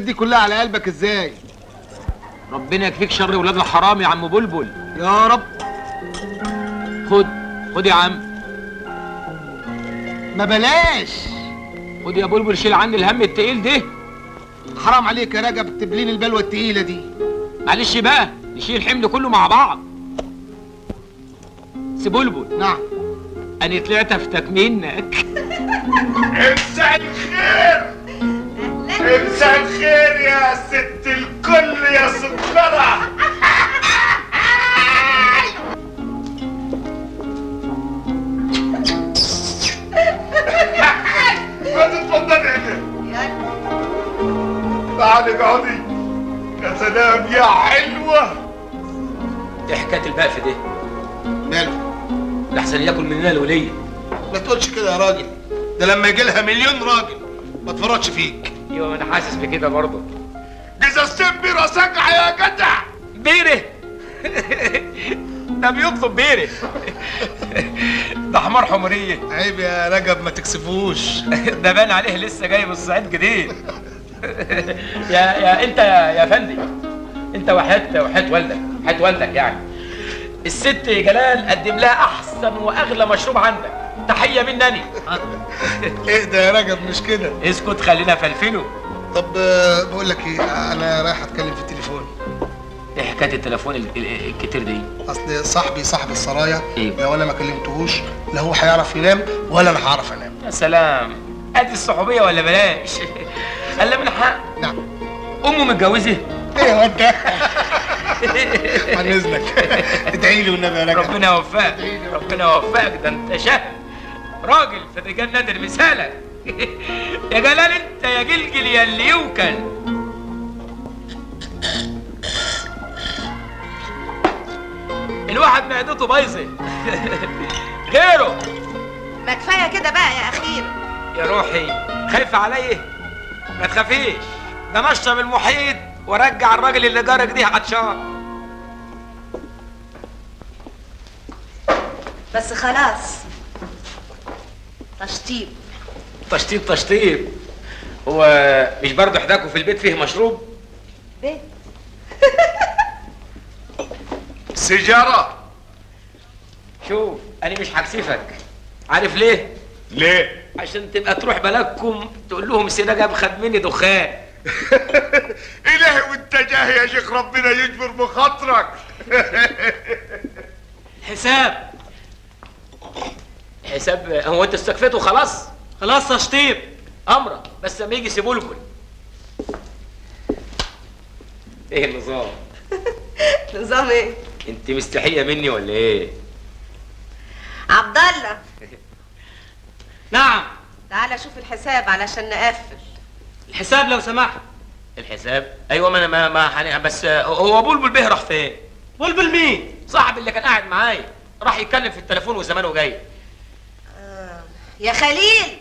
دي كلها على قلبك إزاي؟ ربنا يكفيك شر ولاد الحرام يا عم بلبل. يا رب. خد خد يا عم. ما بلاش. خد يا بلبل شيل عني الهم التقيل ده. حرام عليك يا رجب تبليني البلوة التقيلة دي. معلش بقى نشيل الحمل كله مع بعض. سي بلبل. نعم. أنا طلعت افتك منك امساء الخير. امساء الخير يا ست الكل يا سكرة ما تتفضلي هنا تعالي اقعدي. يا سلام يا حلوة. إيه حكاية البقف ده ماله؟ لحسن ياكل مننا الوليه ما تقولش كده يا راجل. ده لما يجي لها مليون راجل ما تفرطش فيك. أيوه أنا حاسس بكده برضه. جزازتين بيرة ساقعة يا جدع. بيرة؟ ده بيطلب بيرة. ده حمار حمريه عيب يا رجب ما تكسفوش. ده بان عليه لسه جاي من الصعيد جديد. يا يا انت يا يا فندي انت وحياة وحياة والدك وحياة والدك يعني. الست جلال قدم لها أحسن وأغلى مشروب عندك. تحية مني ده يا رجب مش كده؟ اسكت خلينا فلفله طب بقول لك إيه أنا رايح أتكلم في التليفون. إيه حكاية التليفون ال- ال- الكتير دي؟ أصل صاحبي صاحب السرايا إيه؟ لو أنا ما كلمتهوش لا هو هيعرف ينام ولا أنا هعرف أنام. يا سلام. أدي الصحوبية ولا بلاش؟ قال من حق. نعم. أمه متجوزة؟ إيه هو انت عن إذنك. ادعي لي والنبي يا رجب. ربنا يوفقك. ربنا يوفقك. ده أنت شهم راجل في الرجال نادر مثالك يا جلال انت يا جلجل يا اللي يوكل. الواحد معدته بايظة. غيره. ما كفاية كده بقى يا أخير. يا روحي خايفه عليا ما تخافيش. ده نشرب المحيط ورجع الراجل اللي جارك دي عطشان. بس خلاص. تشطيب. تشطيب تشطيب. هو مش برضه حداكوا في البيت فيه مشروب؟ بيت. سيجارة. شوف أنا مش هكسفك عارف ليه؟ ليه؟ عشان تبقى تروح بلدكم تقول لهم سيدنا جاب خد مني دخان. إلهي وأنت جاي يا شيخ ربنا يجبر بخاطرك حساب. حساب هو انت استكفيته خلاص؟ خلاص تشطيب أمرك بس لما يجي سيبولكم إيه النظام؟ نظام إيه؟ أنت مستحية مني ولا إيه؟ عبد الله نعم. تعالى شوف الحساب علشان نقفل. الحساب لو سمحت. الحساب؟ أيوه ما أنا ما, ما. بس هو بلبل بيه راح فين؟ بلبل مين؟ صاحب اللي كان قاعد معايا راح يتكلم في التليفون وزمانه جاي. يا خليل.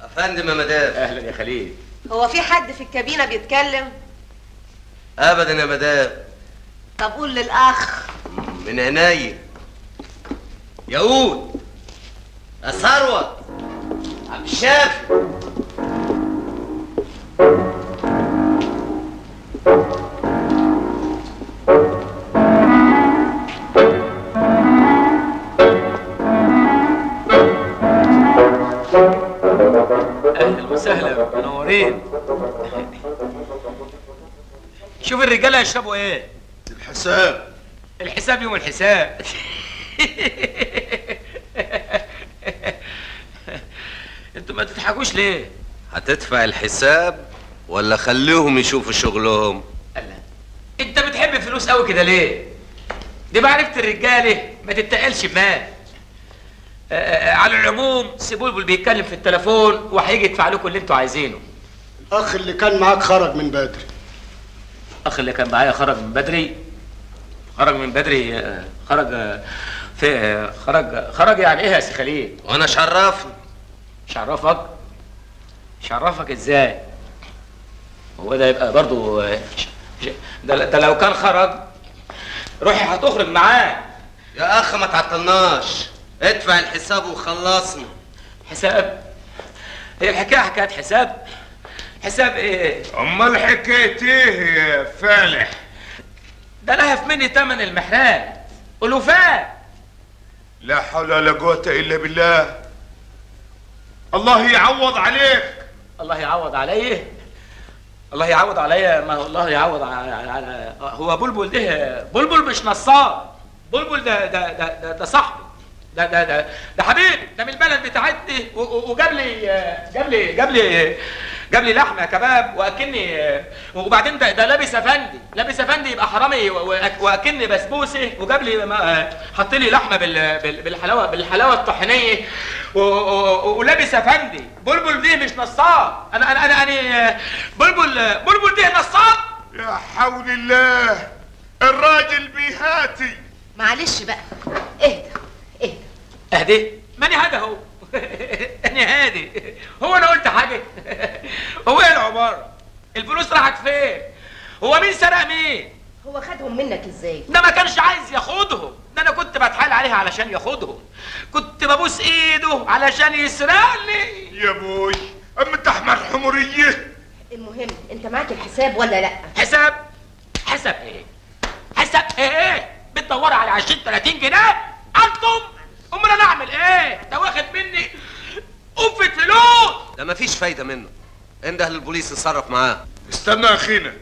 أفندم يا مدام. أهلا يا خليل. هو في حد في الكابينة بيتكلم؟ ابدا يا مدام. طب قول للأخ. من عينيا ياقوت يا ثروت عبد الشافي الرجاله يشربوا إيه؟ الحساب. الحساب يوم الحساب. أنتوا ما تضحكوش ليه؟ هتدفع الحساب ولا خليهم يشوفوا شغلهم؟ الله انت بتحب الفلوس قوي كده ليه؟ دي معرفة الرجاله ما تتقلش بمال آه، آه، على العموم سيبولبل بيتكلم في التليفون وهيجي يدفع لكم اللي أنتوا عايزينه. اخ اللي كان معاك خرج من بدري. اخ اللي كان معايا خرج من بدري. خرج من بدري خرج في خرج خرج يعني إيه يا سي خليل؟ وأنا شرفني. مش عرفك إزاي؟ هو ده يبقى برضو ده, ده لو كان خرج روحي هتخرج معاه. يا أخ ما تعطلناش. ادفع الحساب وخلصنا. حساب؟ هي الحكاية حكاية حساب. حساب إيه؟ أمال حكايه إيه يا فالح؟ ده لهف مني تمن المحراب ألوفات. لا حول ولا قوة إلا بالله. الله يعوض عليك. الله يعوض عليه. الله يعوض عليا. ما هو الله يعوض على, على هو بلبل ده. بلبل مش نصاب. بلبل ده ده ده ده, ده صاحبي ده ده ده ده حبيبي ده من البلد و- وجاب لي جاب لي جاب لي جاب لي لحمة كباب وأكلني وبعدين ده, ده لابس أفندي. لابس أفندي يبقى حرامي و- و- وأكلني بسبوسة. وجاب لي ما- حط لي لحمة بال بال- بالحلاوة بالحلاوة الطحينية. ولابس أفندي. بلبل دي مش نصاب. أنا أنا أنا أنا بلبل بلبل دي نصاب. يا حول الله الراجل بيهاتي. معلش بقى اهدى. اهدي. ماني هذا هو؟ أنا هادي. هو أنا قلت حاجة؟ هو إيه العباره الفلوس راحت فين؟ هو مين سرق مين؟ هو خدهم منك إزاي؟ ده ما كانش عايز ياخدهم ده أنا كنت بتحايل عليه علشان ياخدهم كنت ببوس إيده علشان يسرقني. يا بوي اما أنت أحمر حمورية؟ المهم أنت معاك الحساب ولا لأ؟ حساب؟ حساب إيه؟ حساب إيه؟ بتدوري على 20 30 جنيه؟ أنتم أمال أنا أعمل إيه؟ ده واخد مني قفة فلوس. ده مفيش فايدة منه. انده للبوليس يتصرف معاه. استنى يا أخينا.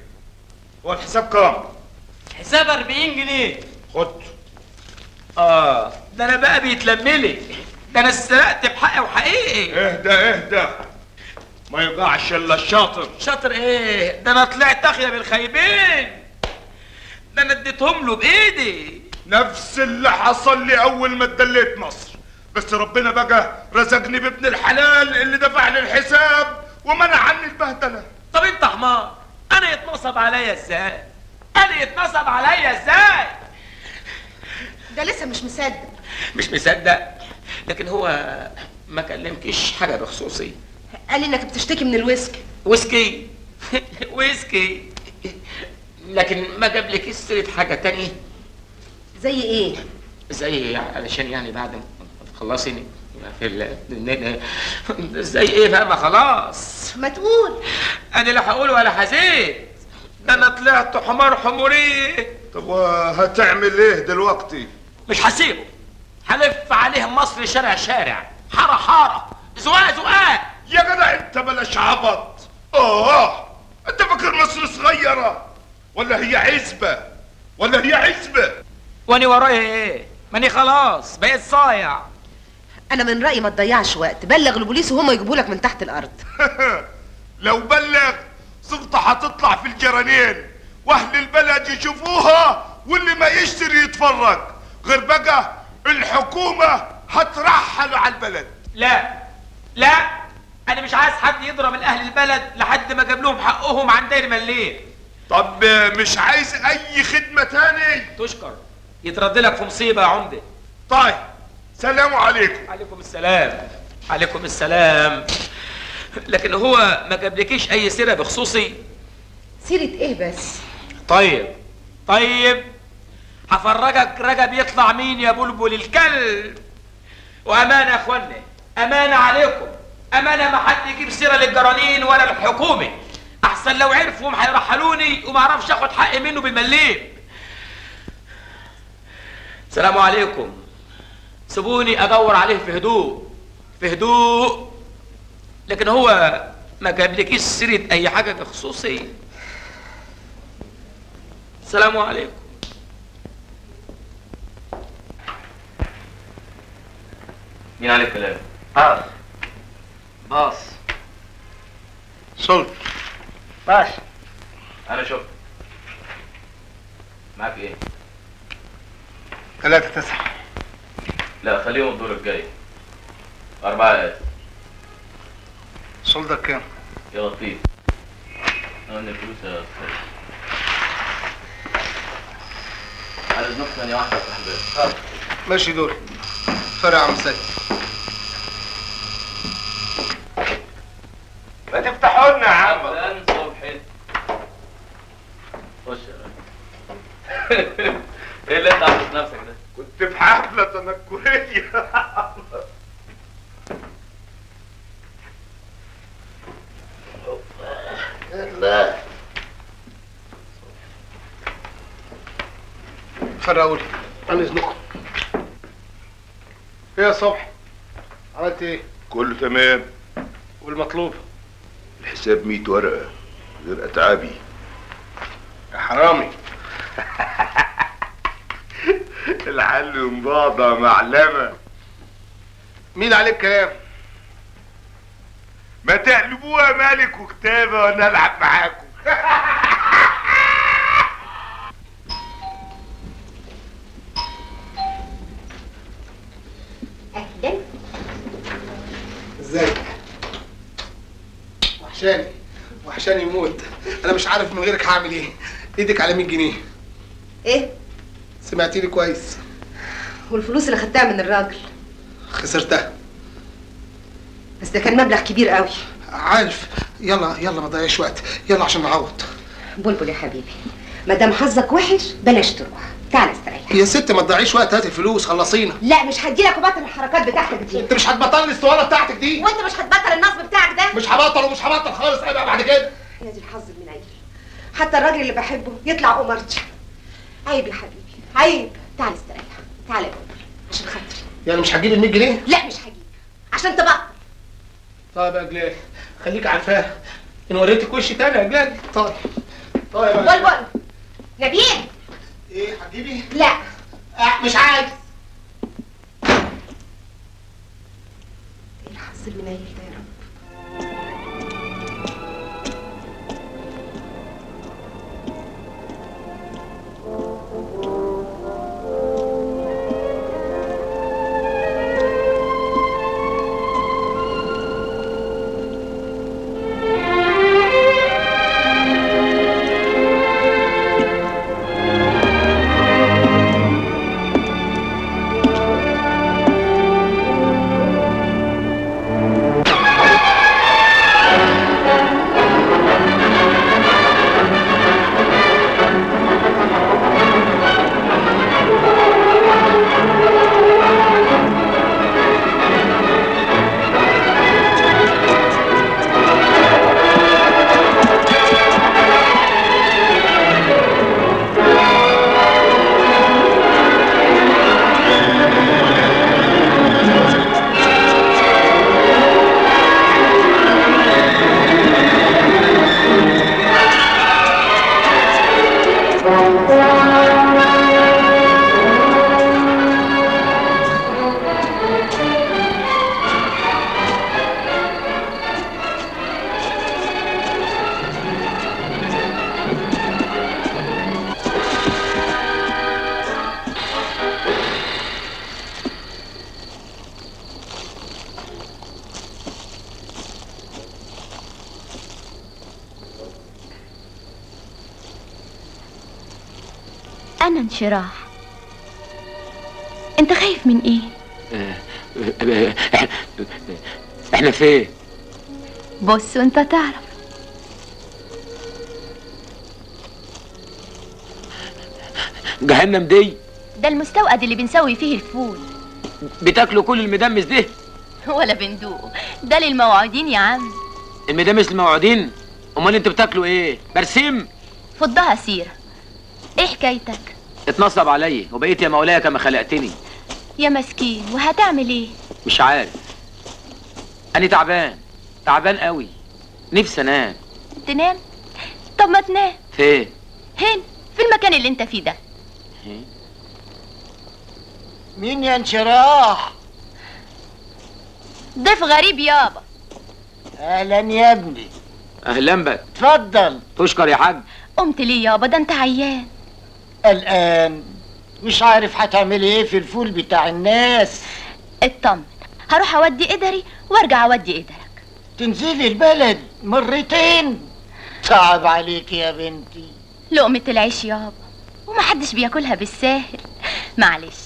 هو الحساب كام؟ حساب 40 جنيه. خد. آه ده أنا بقى بيتلملي. ده أنا سرقت بحقي وحقيقي. اهدى اهدى. ما يقعش إلا الشاطر. شاطر إيه؟ ده أنا طلعت اخيا بالخايبين ده أنا اديتهم له بإيدي. نفس اللي حصل لي أول ما اتدليت مصر. بس ربنا بقى رزقني بابن الحلال اللي دفع لي الحساب ومنع عني البهدلة. طب انت حمار أنا يتنصب عليا إزاي؟ أنا يتنصب عليا إزاي؟ ده لسه مش مصدق. مش مصدق؟ لكن هو ما كلمكش حاجة بخصوصي. قال لي إنك بتشتكي من الويسكي. ويسكي؟ ويسكي. لكن ما جابلك سيرة حاجة تانية زي إيه؟ زي علشان يعني بعد ما تخلصي في ال... زي إيه بقى؟ ما خلاص. ما تقول. أنا لا هقول ولا هزيد. ده أنا طلعت حمار حمورية. طب وهتعمل إيه دلوقتي؟ مش هسيبه. هلف عليه مصر شارع شارع. حارة حارة. زقاق زقاق يا جدع انت بلاش عبط. آه انت فاكر مصر صغيرة؟ ولا هي عزبة؟ ولا هي عزبة؟ واني ورايا إيه؟ ماني خلاص بقيت صايع. أنا من رأيي ما تضيعش وقت. بلغ البوليس وهم يجيبوا لك من تحت الأرض. لو بلغ صورته هتطلع في الجرانين. وأهل البلد يشوفوها واللي ما يشتري يتفرج. غير بقى الحكومة هترحل على البلد. لا لا أنا مش عايز حد يضرب الاهل البلد لحد ما جاب لهم حقهم عن داير مليل طب مش عايز أي خدمة تاني؟ تشكر. يترد لك في مصيبة يا عمدة. طيب سلام عليكم. عليكم السلام. عليكم السلام. لكن هو ما جابلكيش أي سيرة بخصوصي؟ سيرة إيه بس؟ طيب طيب. هفرجك رجب يطلع مين يا بلبل الكلب؟ وامانه يا اخوانا امانه عليكم. امانه ما حد يجيب سيرة للجرانين ولا الحكومة أحسن لو عرفوا هيرحلوني وما أعرفش أخد حقي منه بالمليم السلام عليكم. سيبوني أدور عليه في هدوء في هدوء. لكن هو ما جابلكيش سيره أي حاجة بخصوصي السلام عليكم. مين عليك كلام؟ باص. باص. صلب باش أنا شفت. معاك إيه؟ ثلاثة تسعة لا خليهم الدور الجاي. أربعة آلاف. صلدك كام؟ يا لطيف أنا الفلوس يا أستاذ. على إذنك ثانية واحدة يا أحباب ماشي دول فرع عم سيد ما تفتحوا لنا يا عم فلان صبحي خش يا راجل إيه اللي انت عامل في نفسك ده؟ كنت في حفله تنكريه لي عن إذنكم. إيه يا صبحي عملت إيه؟ كله تمام. والمطلوب؟ الحساب 100 ورقة غير أتعابي. يا حرامي. الحل مباضة معلمة. مين عليك كلام؟ ما تقلبوها مالك وكتابة وأنا ألعب معاكم أهلا ازيك وحشاني وحشاني موت أنا مش عارف من غيرك هعمل إيه. إيدك على 100 جنيه. إيه؟ سمعتيني كويس. والفلوس اللي خدتها من الراجل. خسرتها. بس ده كان مبلغ كبير قوي. عارف. يلا يلا ما تضيعش وقت. يلا عشان نعوض. بلبل يا حبيبي. ما دام حظك وحش بلاش تروح. تعال استريح. يا ست ما تضيعيش وقت. هات الفلوس خلصينا. لا مش هديلك وبطل الحركات بتاعتك دي. انت مش هتبطل الاسطوانه بتاعتك دي؟ وانت مش هتبطل النصب بتاعك ده؟ مش هبطل ومش هبطل خالص. ابقى بعد كده. يا دي الحظ. حتى الراجل اللي بحبه يطلع قمرتي عيب يا حبيبي عيب. تعال استريح تعال يا عشان خاطري. يعني مش هتجيب ال 100 جنيه؟ لا مش هجيب. عشان تبطل طيب يا جلال خليك عارفاها إن وريتك وشي تاني يا جلال طيب. طيب يا بلبل نبيل. إيه هتجيبي لا. آه مش عايز. إيه الحظ المنيل ده يا رب؟ أنت خايف من إيه؟ إحنا فين؟ بص وأنت تعرف. جهنم دي. ده المستوقد اللي بنسوي فيه الفول. بتاكلوا كل المدمس ده ولا بندوقه ده للموعودين يا عم. المدامس الموعودين امال أنتوا بتاكلوا إيه؟ برسيم؟ فضها سيرة. إيه حكايتك؟ اتنصب عليا وبقيت يا مولاي كما خلقتني. يا مسكين وهتعمل إيه؟ مش عارف. أنا تعبان تعبان قوي. نفسي أنام. تنام؟ طب ما تنام. فين؟ هنا في المكان اللي أنت فيه ده. مين يا انشراح؟ ضيف غريب يابا. أهلا يا ابني. أهلا بك. اتفضل. تشكر يا حاج. قمت ليه يابا؟ ده أنت عيان. الآن. مش عارف هتعمل إيه في الفول بتاع الناس. اطمن هروح أودي قدري وأرجع أودي قدرك تنزلي البلد مرتين. صعب عليك يا بنتي. لقمة العيش يابا. ومحدش بياكلها بالساهل. معلش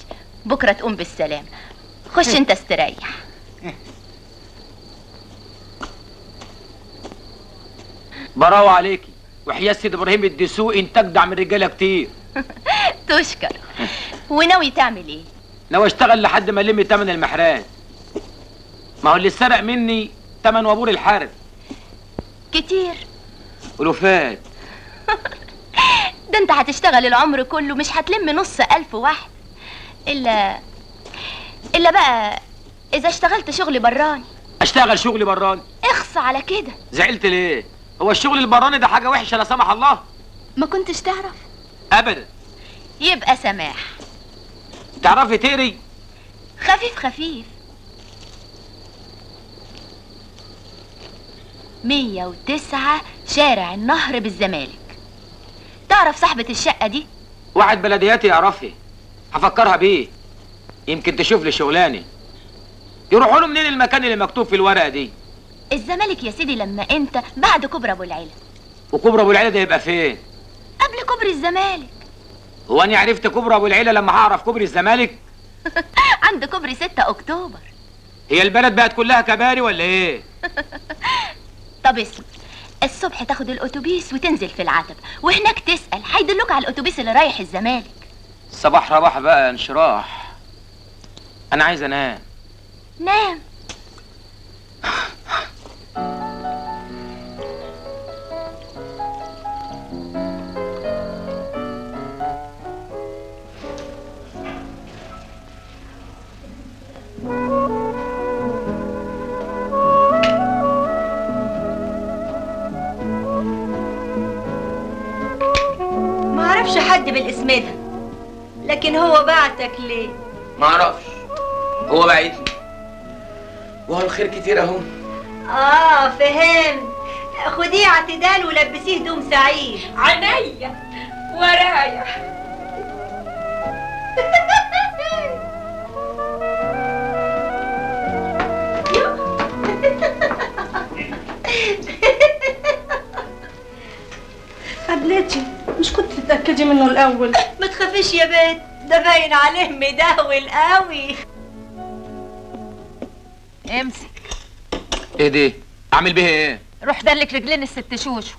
بكرة تقوم بالسلام. خش انت استريح. براوة عليكي. وحياة سيد إبراهيم الدسوقي انت اجدع من رجالة كتير. تشكر. وناوي تعمل إيه؟ ناوي اشتغل لحد ما الم تمن المحرات ما هو اللي سرق مني تمن وابور الحرب كتير. ولوفات ده ده انت هتشتغل العمر كله مش هتلم نص ألف واحد. إلا إلا بقى إذا اشتغلت شغل براني. أشتغل شغل براني؟ اخص على كده. زعلت ليه؟ هو الشغل البراني ده حاجة وحشة لا سمح الله؟ ما كنتش تعرف. أبدا. يبقى سماح. تعرفي تقري؟ خفيف خفيف. مية وتسعة شارع النهر بالزمالك. تعرف صاحبة الشقة دي؟ واحد بلدياتي يعرفها. هفكرها بيه. يمكن تشوف لي شغلانة. يروحوا له منين المكان اللي مكتوب في الورقة دي؟ الزمالك يا سيدي لما انت بعد كوبري أبو العلا. وكوبري أبو العلا ده يبقى فين؟ كوبري الزمالك. هو أني عرفت كوبري أبو العلا لما هعرف كوبري الزمالك؟ عند كوبري 6 أكتوبر. هي البلد بقت كلها كباري ولا إيه؟ طب اسمع الصبح تاخد الأتوبيس وتنزل في العتبة وهناك تسأل هيدلوك على الأتوبيس اللي رايح الزمالك. صباح رباح بقى انشراح. أنا عايز أنام. نام. أعرفش حد بالاسم ده. لكن هو بعتك ليه؟ ما أعرفش. هو بعتني وهو الخير كتير أهو. آه فهمت. خديه اعتدال ولبسيه هدوم سعيد. عينيا ورايا. قبلتي مش كنت تتأكدي منه الأول؟ ما تخافيش يا بنت ده باين عليه مدهول قوي. امسك. إيه دي؟ اعمل بيها إيه؟ روح دلك رجلين الست شوشو.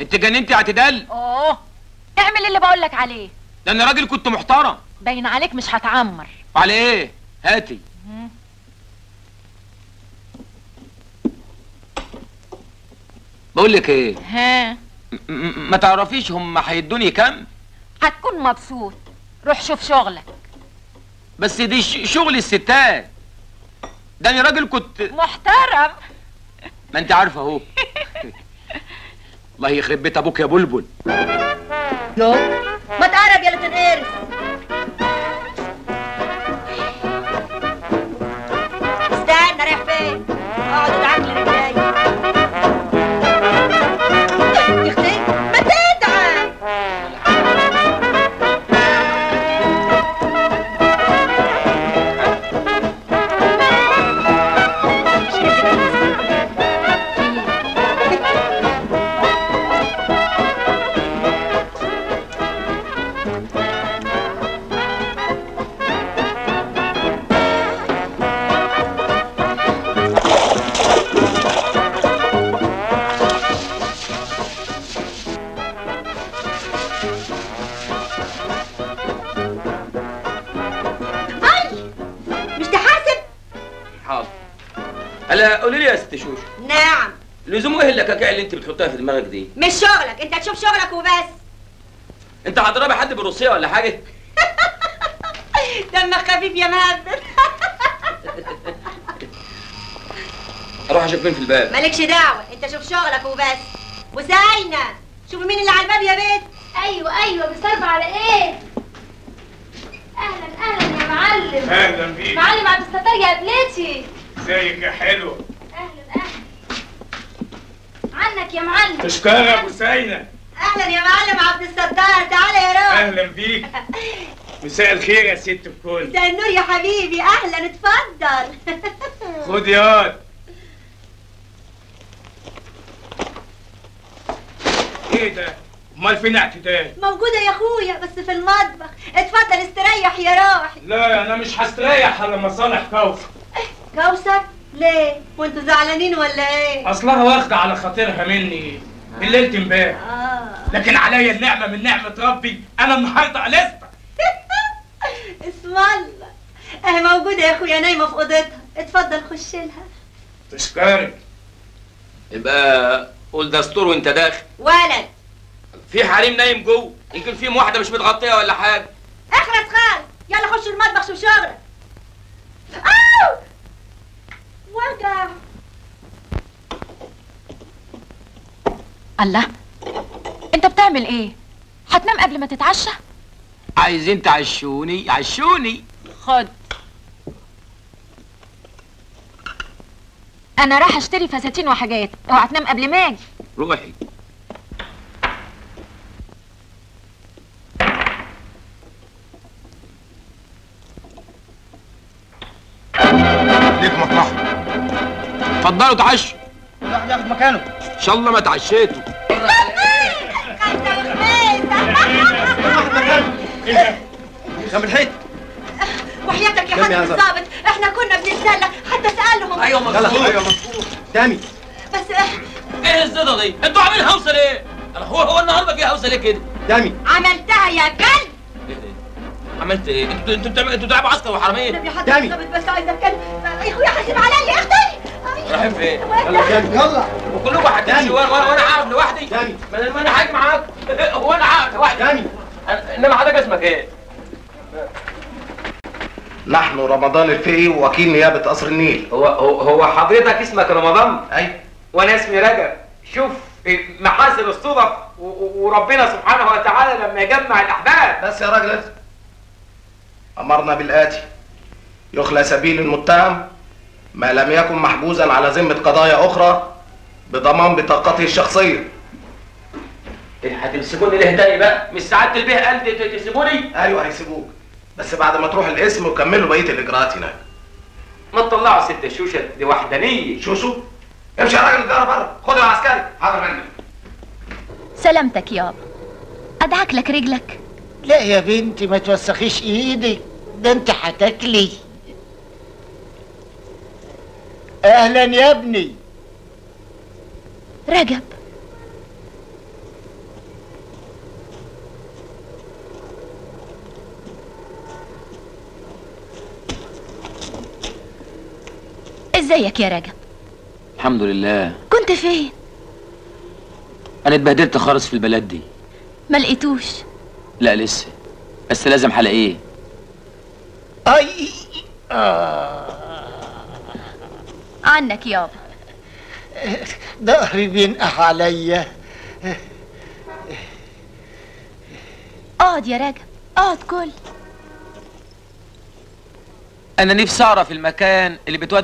انت جننتي اعتدال؟ اوه. اعمل اللي بقولك عليه. ده أنا راجل كنت محترم. باين عليك مش هتعمر. على إيه هاتي. بقول لك إيه؟ ها. ما تعرفيش هم هيدوني كام؟ هتكون مبسوط. روح شوف شغلك. بس دي شغل الستات. ده أنا راجل كنت محترم. ما أنت عارفة أهو. الله يخرب بيت أبوك يا بلبل. ما تقرب يا استنى دماغك دي؟ مش شغلك انت تشوف شغلك وبس. انت هتضربي حد بالروسية ولا حاجة؟ دمك خفيف يا مهبل أروح أشوف مين في الباب. مالكش دعوة انت شوف شغلك وبس. وزينة شوفي مين اللي على الباب يا بنت أيوه أيوه بتصرف على إيه؟ أهلا أهلا يا معلم. أهلا بيك. معلم عبد الستار يا قبلتي إزيك يا حلو؟ عنك يا معلم. تشكر يا أبو سينا. أهلا يا معلم عبد الستار. تعالى يا روح أهلا بيك. مساء الخير يا ست الكل. مساء النور يا حبيبي. أهلا. اتفضل. خد ياض إيه ده؟ أمال فين أعتدال؟ موجودة يا أخويا بس في المطبخ. اتفضل استريح يا روحي. لا أنا مش هستريح على مصالح كوثر. كوثر؟ ليه؟ وانتوا زعلانين ولا إيه؟ أصلها واخدة على خاطرها مني الليلة امبارح. آه. لكن عليا النعمة من نعمة ربي. أنا النهارده قلست اسم الله. اهي موجودة يا أخويا نايمة في أوضتها. اتفضل خش لها. تشكرك يبقى قول دستور وانت داخل. ولد. في حريم نايم جوه. يمكن فيهم واحدة مش متغطية ولا حاجة. اخرس خال يلا خش المطبخ شوف شغلك؟ أوه! وارجع الله انت بتعمل إيه؟ هتنام قبل ما تتعشى؟ عايزين تعشوني عشوني خد. أنا راح اشتري فساتين وحاجات. اوعى تنام قبل ما أجي. روحي. ليك مطرح. اتفضلوا تعشوا. واحد ياخد مكانه. إن شاء الله ما تعشيتوا. كم الحيط وحياتك يا زلمة؟ الضابط إحنا كنا بنتسلى. حتى سألهم. أيوه مظبوط أيوه مظبوط تامي بس إيه الزيطه دي أنتوا عاملين هوسة ليه؟ هو هو النهارده في هوسة ليه كده؟ تامي عملتها يا كلب؟ عملت إيه؟ أنتوا أنتوا بتعملوا أنتوا بتلعبوا عسكر وحرامية؟ تامي. بس عايزة أتكلم. يا أخويا حاسب عليا. يا أختي رايحين فين؟ يلا يلا. وكلكم هتمشي وأنا وأنا وأنا قاعد لوحدي. تامي ما أنا أنا هاجي معاك. هو أنا قاعد لوحدي. تامي إنما حضرتك اسمك إيه؟ نحن رمضان الفقي ووكيل نيابة قصر النيل. هو هو هو حضرتك اسمك رمضان؟ أي. وأنا اسمي رجب. شوف محاسن الصدف وربنا سبحانه وتعالى لما يجمع الأحباب. بس يا راجل اسم. أمرنا بالآتي. يخلى سبيل المتهم ما لم يكن محجوزا على ذمة قضايا أخرى بضمان بطاقته الشخصية. إيه، هتمسكوني ليه تاني بقى؟ مش سعاده البيه؟ قال تسيبوني أيوه هيسيبوك. بس بعد ما تروح القسم وكملوا بقية الإجراءات هناك. ما تطلعوا ست الشوشه دي وحدانية. شوشو؟ امشي يا راجل جرى بره. خد العسكري. حاضر منك سلامتك يابا. ادعك لك رجلك. لا يا بنتي ما توسخيش إيدك ده أنت هتاكلي أهلا يا ابني. رجب. إزيك يا رجب؟ الحمد لله. كنت فين؟ أنا اتبهدلت خالص في البلد دي. ما لقيتوش لا لسه. بس لازم هلاقيه أي آه. عنك يابا ظهري بينقح عليا اقعد يا رجب اقعد كل. أنا نفسي أعرف المكان اللي بتودوا